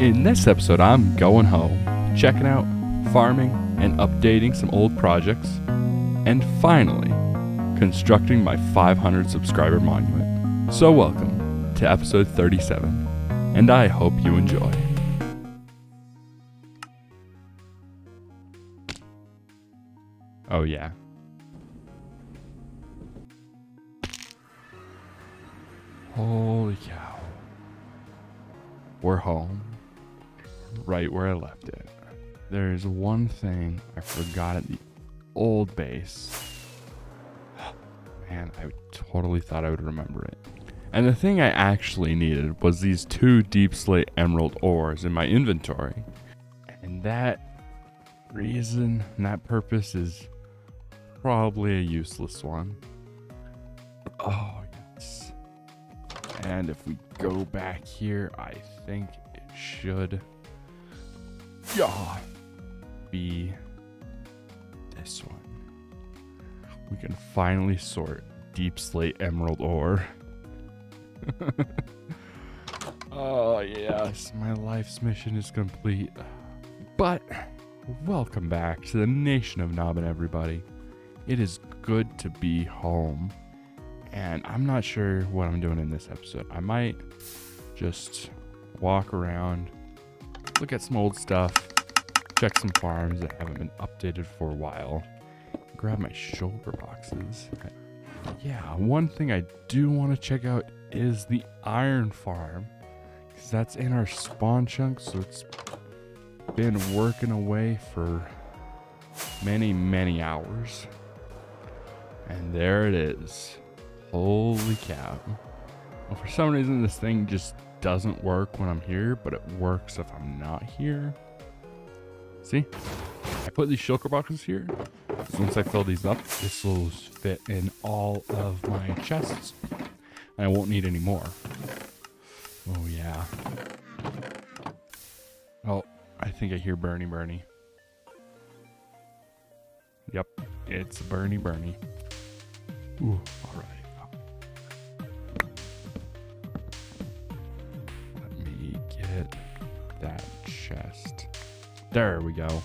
In this episode, I'm going home, checking out, farming, and updating some old projects, and finally, constructing my 500 subscriber monument. So, welcome to episode 37, and I hope you enjoy. Oh, yeah. Holy cow. We're home. Right where I left it. There's one thing I forgot at the old base. Man, I totally thought I would remember it. And the thing I actually needed was these two deepslate emerald ores in my inventory. And that reason and that purpose is probably a useless one. Oh, yes. And if we go back here, I think it should yeah, be this one. We can finally sort deepslate emerald ore. oh, yes, my life's mission is complete. But welcome back to the nation of Nobbin, everybody. It is good to be home. And I'm not sure what I'm doing in this episode. I might just walk around, look at some old stuff, check some farms that haven't been updated for a while, grab my shulker boxes. Yeah, one thing I do want to check out is the iron farm because that's in our spawn chunk, so it's been working away for many, many hours. And there it is. Holy cow. Well, for some reason, this thing just doesn't work when I'm here, but it works if I'm not here. See? I put these shulker boxes here. So once I fill these up, this will fit in all of my chests. And I won't need any more. Oh, yeah. Oh, I think I hear Bernie Bernie. Yep, it's Bernie Bernie. Ooh, all right. Chest. There we go.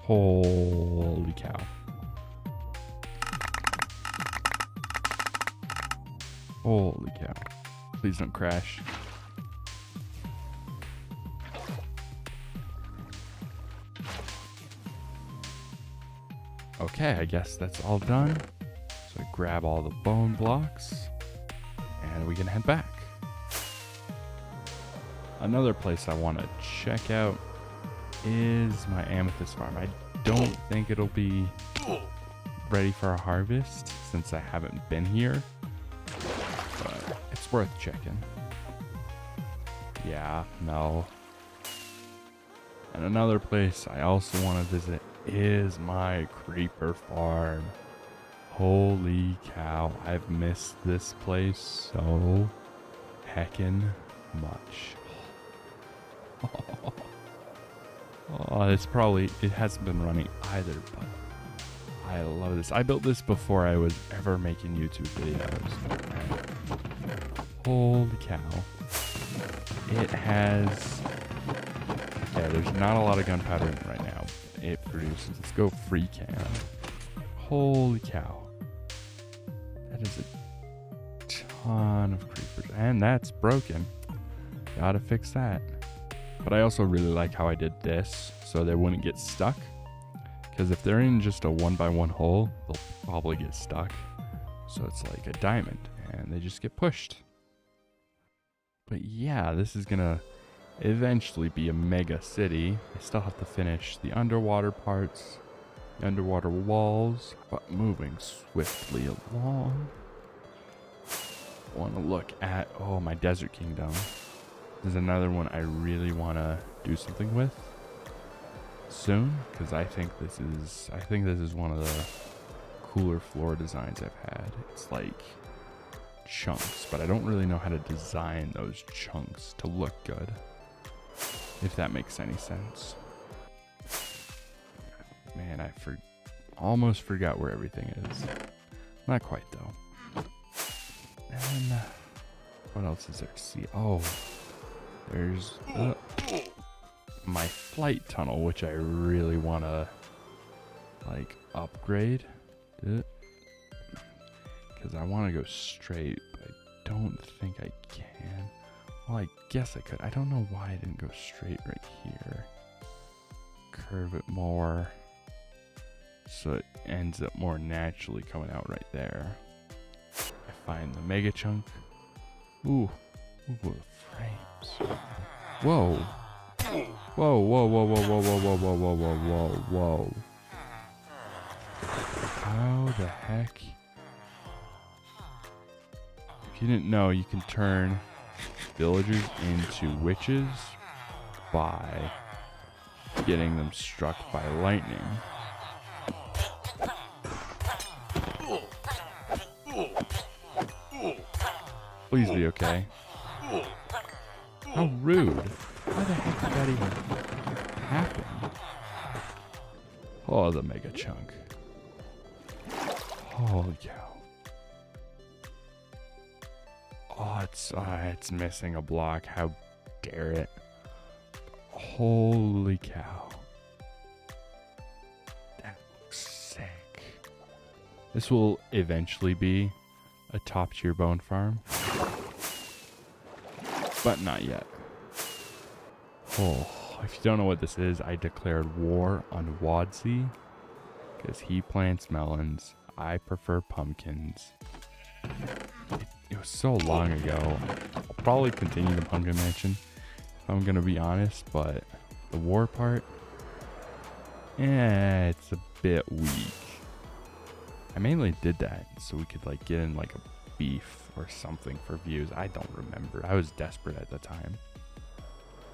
Holy cow. Holy cow. Please don't crash. Okay, I guess that's all done. So I grab all the bone blocks and we can head back. Another place I want to check out is my amethyst farm. I don't think it'll be ready for a harvest since I haven't been here, but it's worth checking. Yeah, no. And another place I also want to visit is my creeper farm. Holy cow, I've missed this place so heckin' much. Oh, it's probably, it hasn't been running either, but I love this. I built this before I was ever making YouTube videos. Holy cow. It has, yeah, there's not a lot of gunpowder in it right now. It produces, let's go free can. Holy cow. That is a ton of creepers. And that's broken. Gotta fix that. But I also really like how I did this so they wouldn't get stuck. Because if they're in just a one by one hole, they'll probably get stuck. So it's like a diamond and they just get pushed. But yeah, this is gonna eventually be a mega city. I still have to finish the underwater parts, the underwater walls, but moving swiftly along. Want to look at, oh, my desert kingdom. Is another one I really want to do something with soon because I think this is I think this is one of the cooler floor designs I've had. It's like chunks, but I don't really know how to design those chunks to look good. If that makes any sense. Man, I for almost forgot where everything is. Not quite though. And what else is there to see? Oh, There's uh, my flight tunnel, which I really want to like upgrade. Because I want to go straight, but I don't think I can. Well, I guess I could. I don't know why I didn't go straight right here. Curve it more so it ends up more naturally coming out right there. I find the mega chunk. Ooh, ooh, frames. Whoa. Whoa, whoa, whoa, whoa, whoa, whoa, whoa, whoa, whoa, whoa, whoa, whoa. How the heck? If you didn't know, you can turn villagers into witches by getting them struck by lightning. Please be okay. How rude. Why the heck did that even happen? Oh, the mega chunk. Holy cow. Oh, it's, uh, it's missing a block. How dare it. Holy cow. That looks sick. This will eventually be a top tier bone farm. But not yet. Oh, if you don't know what this is, I declared war on Wadsy because he plants melons. I prefer pumpkins. It, it, was so long ago. I'll probably continue the pumpkin mansion if I'm gonna be honest, but the war part, yeah, it's a bit weak. I mainly did that so we could like get in like a beef or something for views. I don't remember. I was desperate at the time.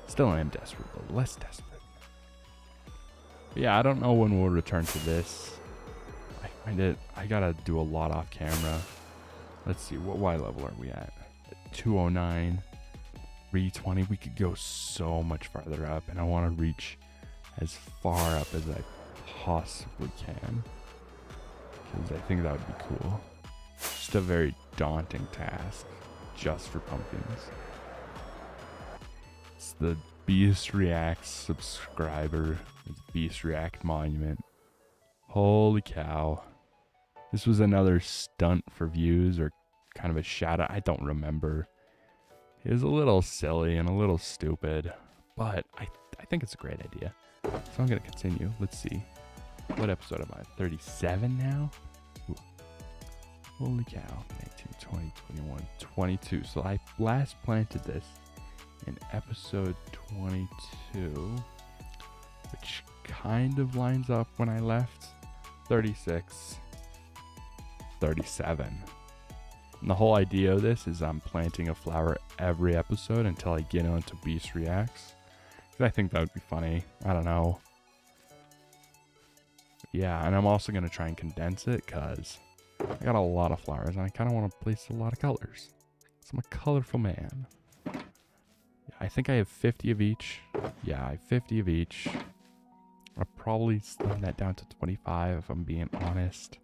Still I am desperate, but less desperate. But yeah, I don't know when we'll return to this. I find it, I gotta do a lot off camera. Let's see, what Y level are we at? at 209, 320. We could go so much farther up, and I want to reach as far up as I possibly can. Because I think that would be cool. Just a very daunting task just for pumpkins. It's the Beast React subscriber. It's Beast React Monument. Holy cow. This was another stunt for views or kind of a shout out. I don't remember. It was a little silly and a little stupid, but I, I think it's a great idea. So I'm going to continue. Let's see. What episode am I? 37 now? Holy cow. 19, 20, 21, 22. So I last planted this in episode 22, which kind of lines up when I left 36, 37. And the whole idea of this is I'm planting a flower every episode until I get onto Beast Reacts. I think that would be funny. I don't know. Yeah, and I'm also going to try and condense it because I got a lot of flowers and I kind of want to place a lot of colors. So I'm a colorful man. I think I have 50 of each. Yeah, I have 50 of each. I'll probably slim that down to 25 if I'm being honest.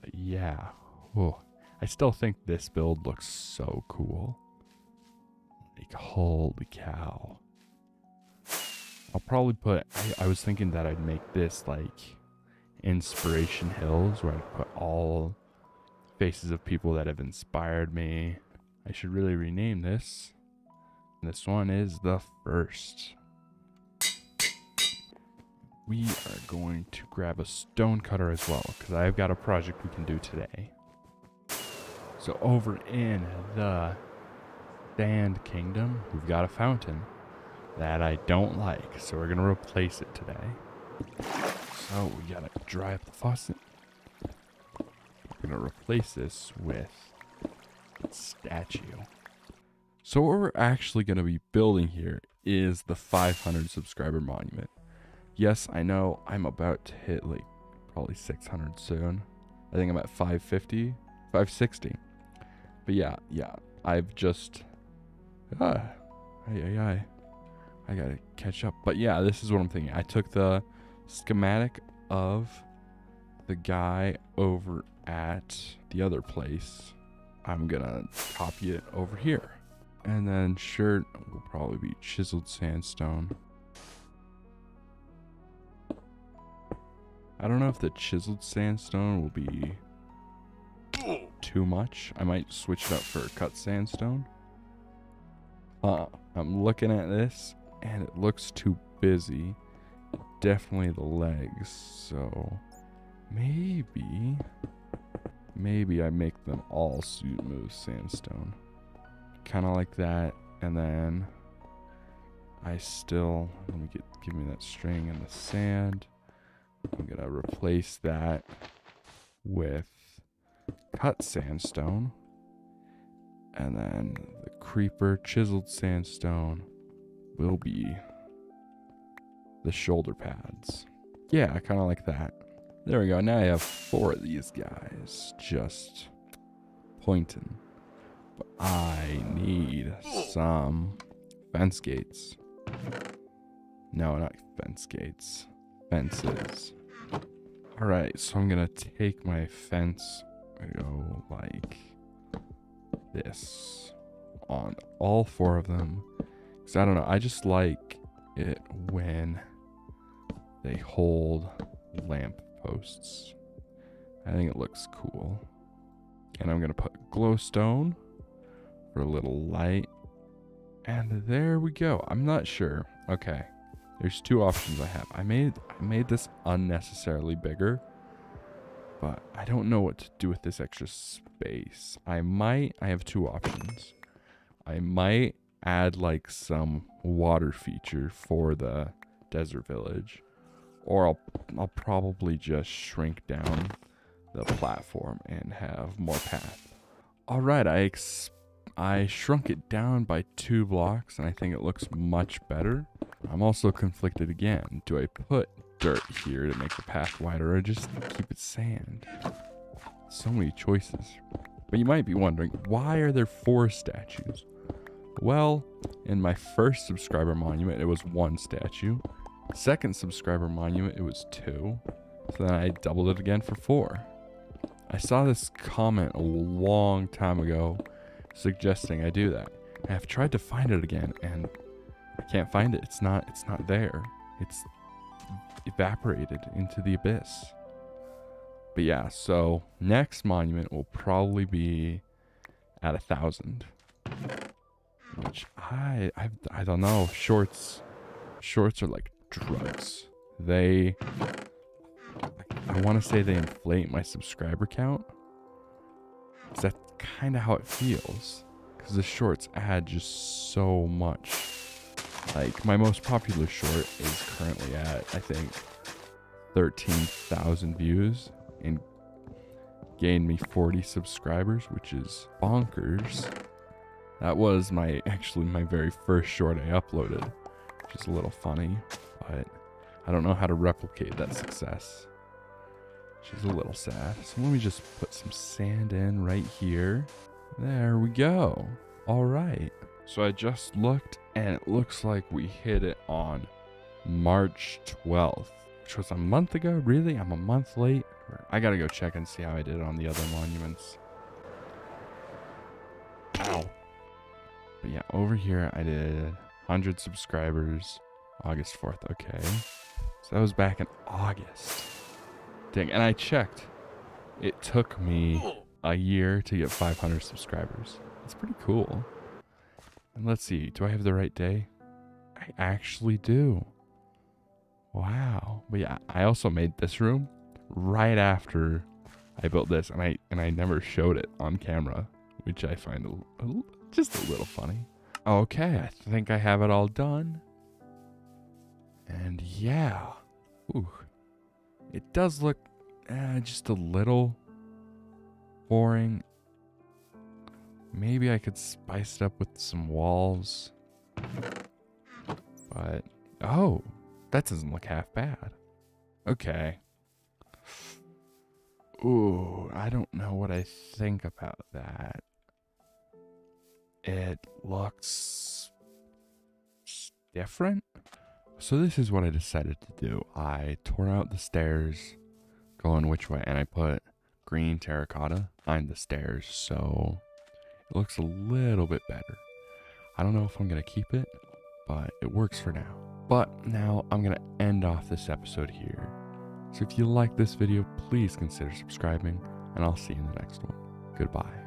But yeah. Oh, I still think this build looks so cool. Like, holy cow. I'll probably put, I, I was thinking that I'd make this like Inspiration Hills where I put all faces of people that have inspired me. I should really rename this. This one is the first. We are going to grab a stone cutter as well because I've got a project we can do today. So over in the Sand Kingdom, we've got a fountain that I don't like. So we're going to replace it today. So we got to dry up the faucet. We're to replace this with statue. So what we're actually to be building here is the 500 subscriber monument. Yes, I know I'm about to hit like probably 600 soon. I think I'm at 550, 560. But yeah, yeah, I've just, ah, ay, ay, ay. I gotta catch up. But yeah, this is what I'm thinking. I took the schematic of the guy over at the other place. I'm gonna copy it over here. And then shirt will probably be chiseled sandstone. I don't know if the chiseled sandstone will be too much. I might switch it up for cut sandstone. Uh, I'm looking at this and it looks too busy. Definitely the legs. So maybe, maybe I make them all suit smooth sandstone. Kind of like that. And then I still, let me get, give me that string and the sand. I'm gonna replace that with cut sandstone. And then the creeper chiseled sandstone will be the shoulder pads. Yeah, I kind of like that. There we go. Now I have four of these guys just pointing. But I need some fence gates. No, not fence gates. Fences. Alright, so I'm gonna take my fence and go like this on all four of them. Because I don't know, I just like it when they hold lamp posts. I think it looks cool. And I'm going to put glowstone for a little light. And there we go. I'm not sure. Okay. There's two options I have. I made I made this unnecessarily bigger. But I don't know what to do with this extra space. I might I have two options. I might add like some water feature for the desert village or I'll I'll probably just shrink down the platform and have more path. All right, I I shrunk it down by 2 blocks and I think it looks much better. I'm also conflicted again. Do I put dirt here to make the path wider or just keep it sand? So many choices. But you might be wondering, why are there four statues? Well, in my first subscriber monument, it was one statue. Second subscriber monument, it was two. So then I doubled it again for four. I saw this comment a long time ago suggesting I do that. I've tried to find it again and I can't find it. It's not it's not there. It's evaporated into the abyss. But yeah, so next monument will probably be at a thousand. Which I I I don't know. Shorts shorts are like drugs. They I want to say they inflate my subscriber count. Cause that's kind of how it feels. Because the shorts add just so much. Like, my most popular short is currently at, I think, 13,000 views and gained me 40 subscribers, which is bonkers. That was my, actually, my very first short I uploaded, which is a little funny, but I don't know how to replicate that success. Which is a little sad. So let me just put some sand in right here. There we go. All right. So I just looked and it looks like we hit it on March 12th, which was a month ago. Really? I'm a month late. I gotta go check and see how I did on the other monuments. Ow. But yeah, over here I did 100 subscribers August 4th. Okay. So that was back in August. Dang, and I checked. It took me a year to get 500 subscribers. It's pretty cool. And let's see, do I have the right day? I actually do. Wow. But yeah, I also made this room right after I built this, and I and I never showed it on camera, which I find a, a, just a little funny. Okay, I think I have it all done. And yeah, ooh, it does look uh, just a little boring. Maybe I could spice it up with some walls. But, oh, that doesn't look half bad. Okay. Ooh, I don't know what I think about that. It looks different. So this is what I decided to do. I tore out the stairs going which way and I put green terracotta behind the stairs so it looks a little bit better. I don't know if I'm going to keep it, but it works for now. But now I'm going to end off this episode here. So if you like this video, please consider subscribing, and I'll see you in the next one. Goodbye.